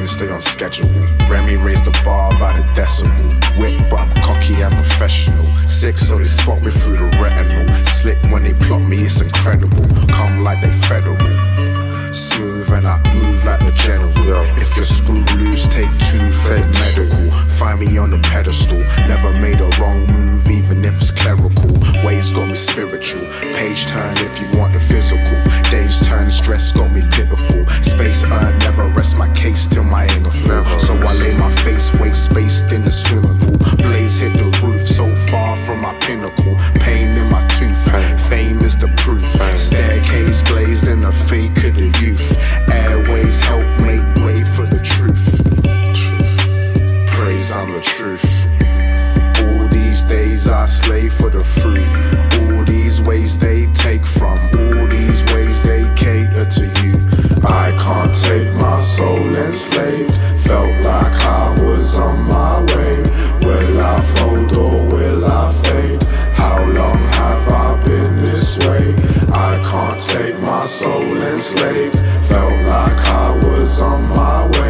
brain stay on schedule. Remi raised the bar by the decimal. Whip, but I'm cocky and professional. Sick, so they spot me through the retinal. Slick when they plot me, it's incredible. Come like they federal. Smooth and I move like the general. If your screw loose, take two fed medical. Find me on the pedestal. Never made a wrong move, even if it's clerical. Ways got me spiritual. Page turn if you want the physical. Days turn, stress got me pitiful. My. Pain in my tooth, fame is the proof. Staircase glazed in the fake of the youth. Airways help make way for the truth. Praise I'm the truth. All these days I slave for the fruit. All these ways they take from. All these ways they cater to you. I can't take my soul enslaved. Felt like take my soul enslaved. Felt like I was on my way.